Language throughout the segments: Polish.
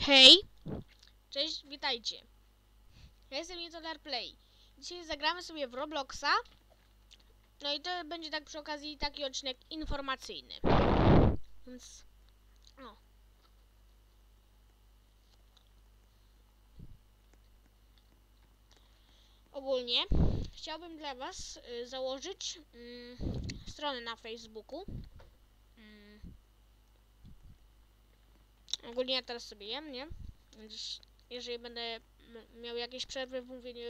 Hej! Cześć, witajcie. Ja jestem Nitolar Play. Dzisiaj zagramy sobie w Robloxa. No i to będzie tak przy okazji taki odcinek informacyjny. Więc... No. Ogólnie chciałbym dla Was y, założyć mm, stronę na Facebooku. Ogólnie ja teraz sobie jem, nie? Więc jeżeli będę miał jakieś przerwy w mówieniu,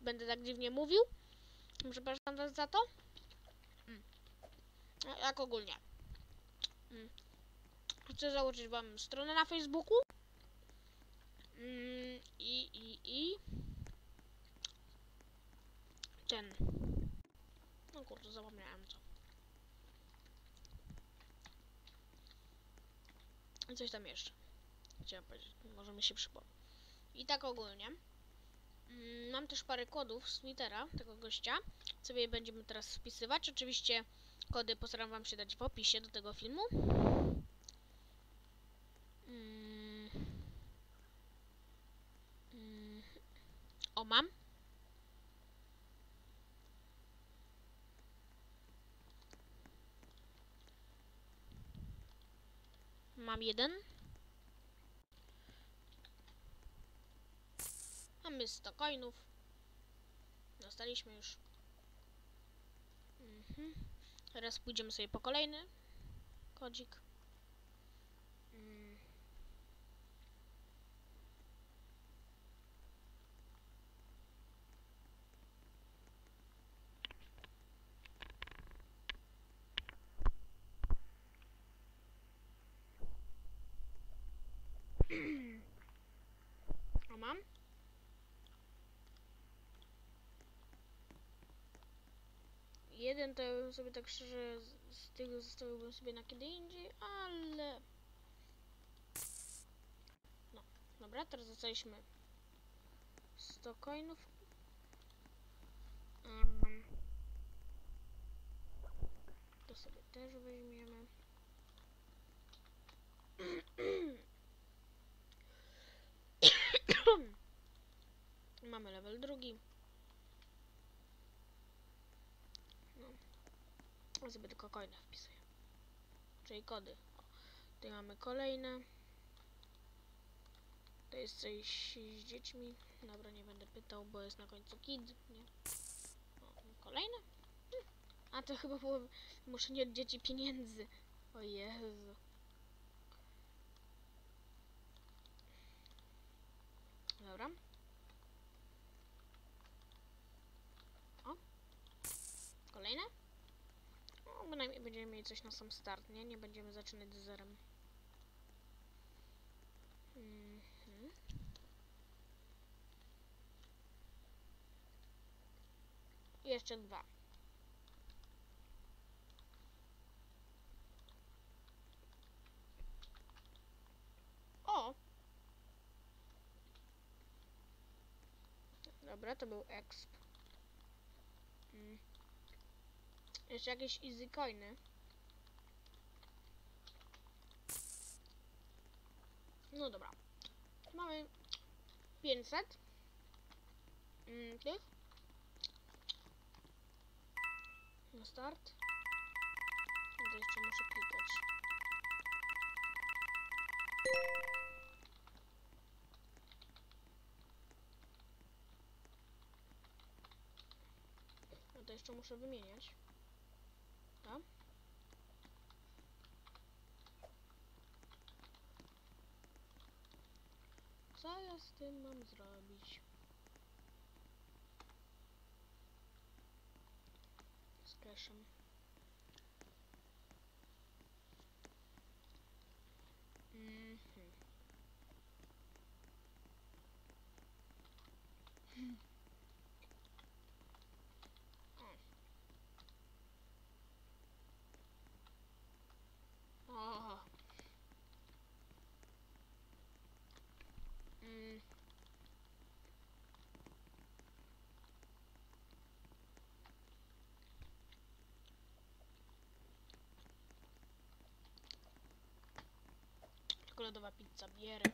będę tak dziwnie mówił. Przepraszam was za to. Mm. Jak ogólnie. Mm. Chcę założyć wam stronę na Facebooku. Mm, I, i, i. Ten. No kurde, zapomniałem co. I coś tam jeszcze. Chciałem powiedzieć, może mi się przypomni. I tak ogólnie. Mm, Mam też parę kodów z Twittera tego gościa. Sobie będziemy teraz wpisywać. Oczywiście kody postaram wam się dać w opisie do tego filmu. Mm. Mm. O, mam. Mam jeden. Mamy 100 coinów. Dostaliśmy już. Mhm. Teraz pójdziemy sobie po kolejny kodzik. Mm. O mam. Jeden to ja bym sobie tak szczerze z, z tego zostawiłbym sobie na kiedy indziej, ale... No, dobra, teraz dostaliśmy 100 coinów. Um, to sobie też weźmiemy. Mamy level drugi. No. Sobie tylko coiny wpisuję. Czyli kody. Tutaj mamy kolejne. To jest coś z dziećmi. Dobra, nie będę pytał, bo jest na końcu kid, nie? O, kolejne? Hm. A to chyba było... Muszę nie od dzieci pieniędzy. O Jezu. Dobra. O. Kolejne? Bynajmniej będziemy mieli coś na sam start, nie? Nie będziemy zaczynać z zerem. Mhm. Jeszcze dwa. O! Dobra, to był exp. Mm. Jeszcze jakieś easy coiny. No dobra. Mamy 500 mm, tych. Na start. No to jeszcze muszę klikać. No to jeszcze muszę wymieniać. A? Co ja z tym mam zrobić? Z cashem. Mhm. O. quello dove ha pizza biere.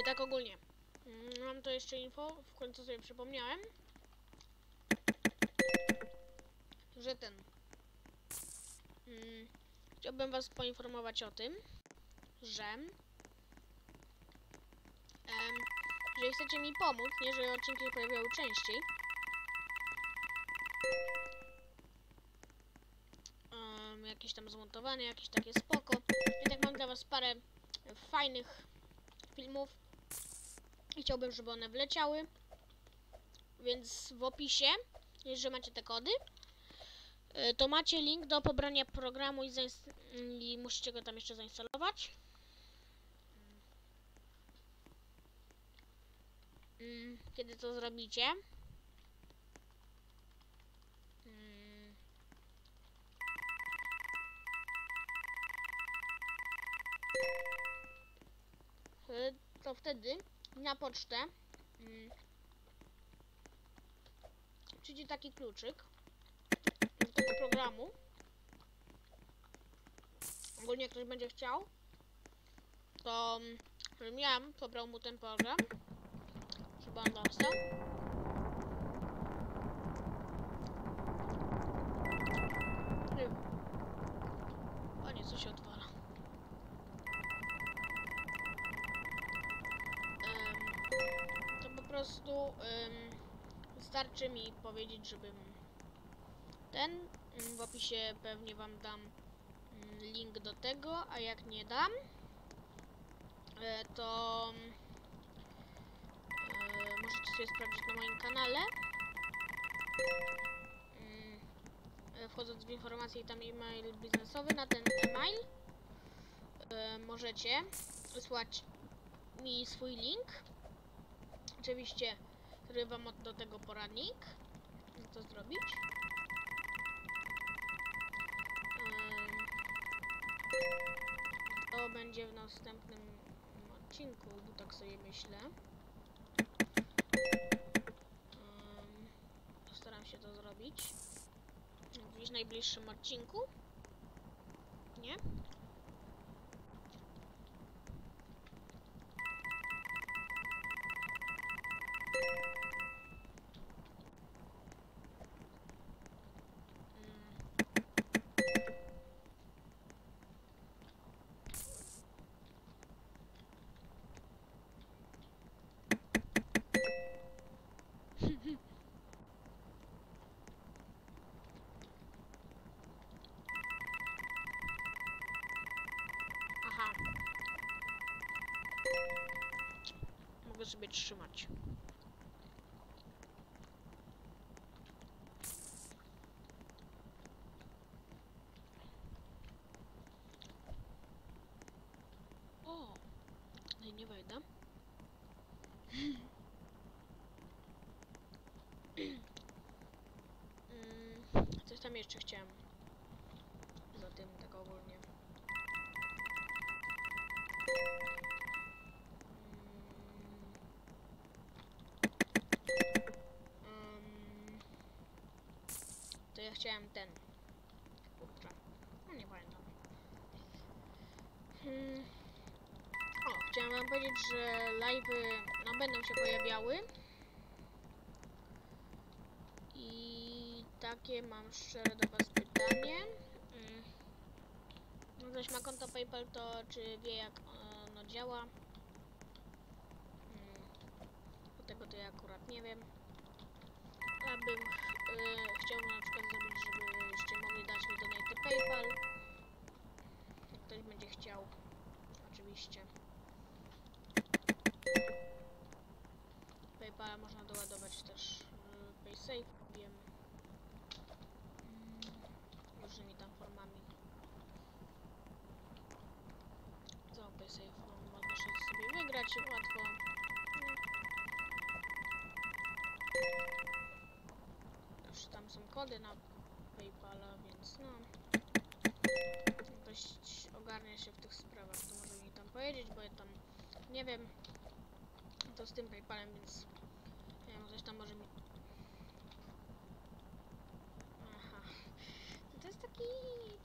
I tak ogólnie. Mm, Mam to jeszcze info, w końcu sobie przypomniałem. Że ten. Mm, chciałbym was poinformować o tym, że em, jeżeli chcecie mi pomóc, nie, żeby odcinki pojawiały częściej, em, jakieś tam zmontowane, jakieś takie spoko. I tak mam dla was parę fajnych filmów i chciałbym, żeby one wleciały. Więc w opisie, jeżeli macie te kody, y, to macie link do pobrania programu i, i musicie go tam jeszcze zainstalować. Mm, Kiedy to zrobicie? Mm. Y, To wtedy na pocztę mm, przyjdzie taki kluczyk do tego programu. Ogólnie ktoś będzie chciał, to mm, ja pobrał mu ten program, żeby on dostał. O nie, co się odwala. Prostu em, wystarczy mi powiedzieć, żebym ten w opisie pewnie wam dam link do tego, a jak nie dam, e, to e, możecie sobie sprawdzić na moim kanale. E, Wchodząc w informacje i tam e-mail biznesowy na ten e-mail możecie wysłać mi swój link. Oczywiście rywam od do tego poradnik, jak to zrobić. To będzie w następnym odcinku, bo tak sobie myślę. Postaram się to zrobić. W najbliższym odcinku. Nie? Trzymać. O! Tutaj nie wejdę. Mm, Coś tam jeszcze chciałem. Za tym tak ogólnie. Mm, to ja chciałem ten. Kurczę. No nie pamiętam. Hmm. O, chciałem wam powiedzieć, że live'y no, będą się pojawiały. I takie mam szczere do was pytanie. Mm. No ktoś ma konto PayPal, to czy wie jak ono działa? Mm. Bo tego to ja akurat nie wiem. Ja bym y, chciał na przykład zrobić, żebyście mogli dać mi donate PayPal. Jak ktoś będzie chciał. Oczywiście. PayPala można doładować też y, PaySafe, wiem. Mm, różnymi tam formami. Co PaySafe można sobie wygrać łatwo. Tam są kody na PayPala, więc no. Dość ogarnia się w tych sprawach, to może mi tam powiedzieć, bo ja tam nie wiem to z tym PayPalem, więc nie wiem, ktoś tam może mi... Aha. To jest taki,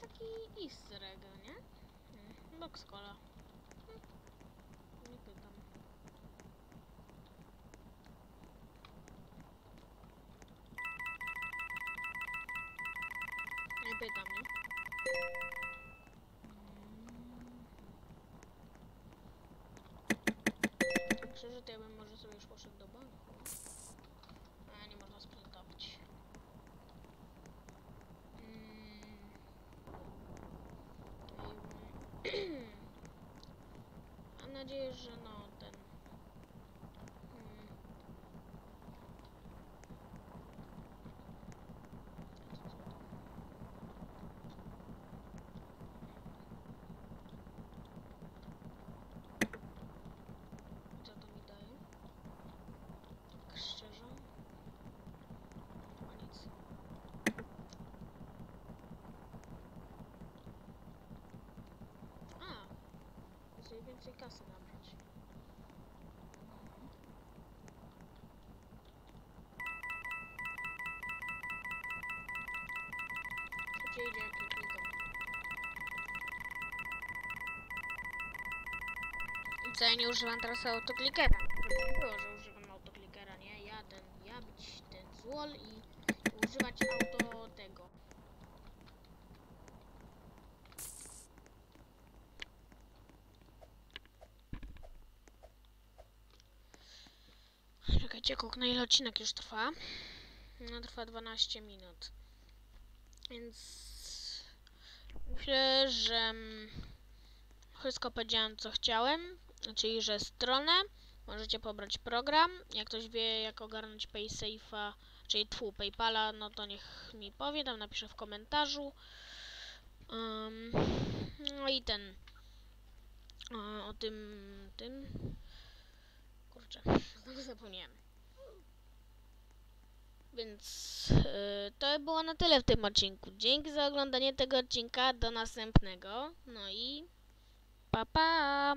taki easter egg, nie? Hmm. Box cola. Pytam, nie? Szczerze, to ja bym może sobie już poszedł do banku. A nie można sprintować. Mm. Mam nadzieję, że no ten. Mm. Co to mi daje? Tak szczerze? Chyba nic. A! Chcę sobie więcej kasy nabrać. Szybciej idzie jak klikam. I co, ja nie używam teraz autoklikera. Było, że używam autoklikera, nie? Ja ten, ja być ten złol i używać auto tego. Kuk, na ile odcinek już trwa? No, trwa 12 minut. Więc myślę, że mm, wszystko powiedziałem, co chciałem. Czyli, że stronę możecie pobrać program. Jak ktoś wie, jak ogarnąć PaySafe'a, czyli tfu, PayPala, no to niech mi powie, tam napiszę w komentarzu. Ym, no i ten. e, o tym. tym. Kurczę, zapomniałem. Więc yy, to było na tyle w tym odcinku. Dzięki za oglądanie tego odcinka. Do następnego. No i pa pa!